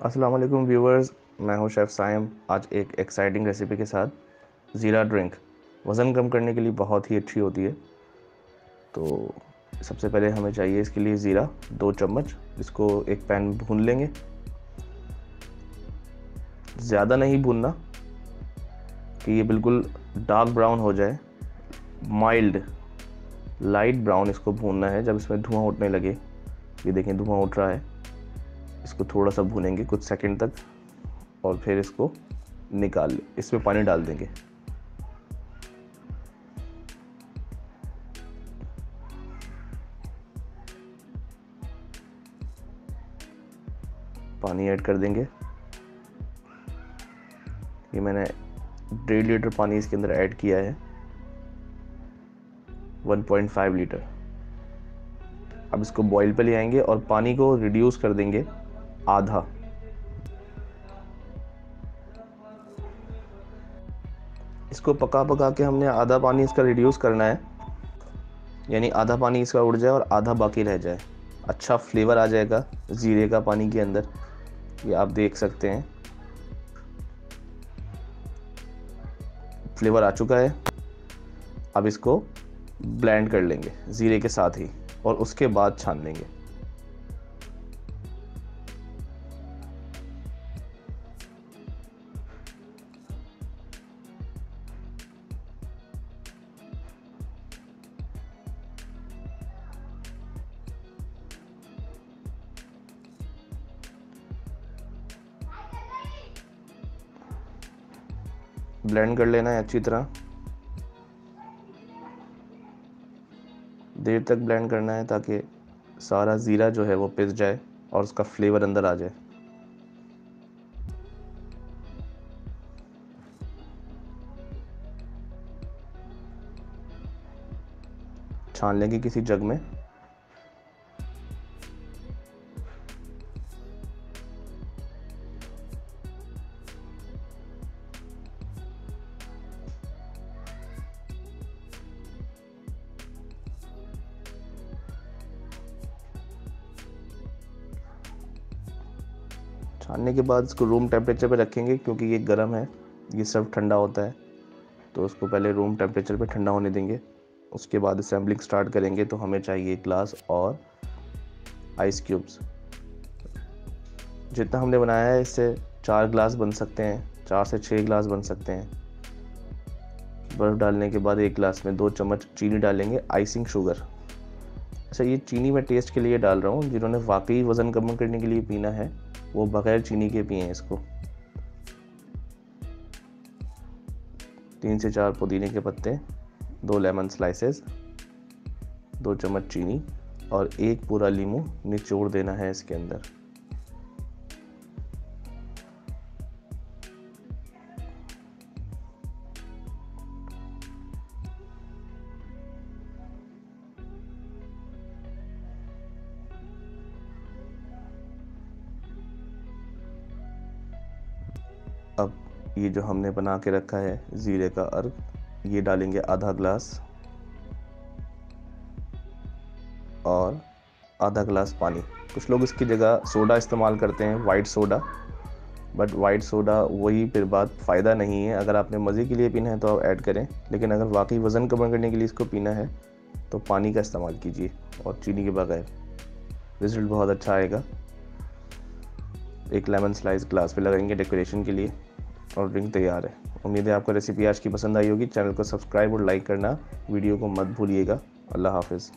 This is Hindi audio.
अस्सलाम वालेकुम व्यूवर्स, मैं हूँ शेफ़ साइम आज एक एक्साइटिंग रेसिपी के साथ ज़ीरा ड्रिंक वज़न कम करने के लिए बहुत ही अच्छी होती है। तो सबसे पहले हमें चाहिए इसके लिए ज़ीरा, दो चम्मच। इसको एक पैन में भून लेंगे। ज़्यादा नहीं भूनना कि ये बिल्कुल डार्क ब्राउन हो जाए। माइल्ड लाइट ब्राउन इसको भूनना है। जब इसमें धुआँ उठने लगे, ये देखें, धुआँ उठ रहा है। इसको थोड़ा सा भूनेंगे कुछ सेकंड तक और फिर इसको निकाल, इसमें पानी डाल देंगे। पानी ऐड कर देंगे। ये मैंने डेढ़ लीटर पानी इसके अंदर ऐड किया है। 1.5 लीटर। अब इसको बॉईल पे ले आएँगे और पानी को रिड्यूस कर देंगे। आधा। इसको पका पका के हमने आधा पानी इसका रिड्यूस करना है। यानी आधा पानी इसका उड़ जाए और आधा बाकी रह जाए। अच्छा फ्लेवर आ जाएगा ज़ीरे का पानी के अंदर। ये आप देख सकते हैं। फ्लेवर आ चुका है। अब इसको ब्लेंड कर लेंगे ज़ीरे के साथ ही और उसके बाद छान लेंगे। ब्लेंड कर लेना है अच्छी तरह। देर तक ब्लेंड करना है ताकि सारा ज़ीरा जो है वो पिस जाए और उसका फ्लेवर अंदर आ जाए। छान लेंगे किसी जग में। छानने के बाद इसको रूम टेम्परेचर पे रखेंगे क्योंकि ये गर्म है, ये सब ठंडा होता है। तो उसको पहले रूम टेम्परेचर पे ठंडा होने देंगे। उसके बाद असेंबलिंग स्टार्ट करेंगे तो हमें चाहिए ग्लास और आइस क्यूब्स जितना हमने बनाया है, इससे चार ग्लास बन सकते हैं, चार से छः ग्लास बन सकते हैं। बर्फ़ डालने के बाद एक गिलास में दो चम्मच चीनी डालेंगे आइसिंग शुगर अच्छा ये चीनी मैं टेस्ट के लिए डाल रहा हूँ, जिन्होंने वाकई वज़न कम करने के लिए पीना है, वो बगैर चीनी के पिए इसको। तीन से चार पुदीने के पत्ते, दो लेमन स्लाइसेस दो चम्मच चीनी और एक पूरा लीमू निचोड़ देना है इसके अंदर। अब ये जो हमने बना के रखा है ज़ीरे का अर्क, ये डालेंगे आधा ग्लास। और आधा ग्लास पानी। कुछ लोग इसकी जगह सोडा इस्तेमाल करते हैं white soda but white soda वही फिर बात फ़ायदा नहीं है। अगर आपने मज़े के लिए पीना है तो आप ऐड करें। लेकिन अगर वाकई वज़न कम करने के लिए इसको पीना है तो पानी का इस्तेमाल कीजिए और चीनी के बगैर। रिज़ल्ट बहुत अच्छा आएगा। एक लेमन स्लाइस ग्लास पे लगाएँगे डेकोरेशन के लिए और ड्रिंक तैयार है। उम्मीद है आपको रेसिपी आज की पसंद आई होगी। चैनल को सब्सक्राइब और लाइक करना। वीडियो को मत भूलिएगा। अल्लाह हाफिज़।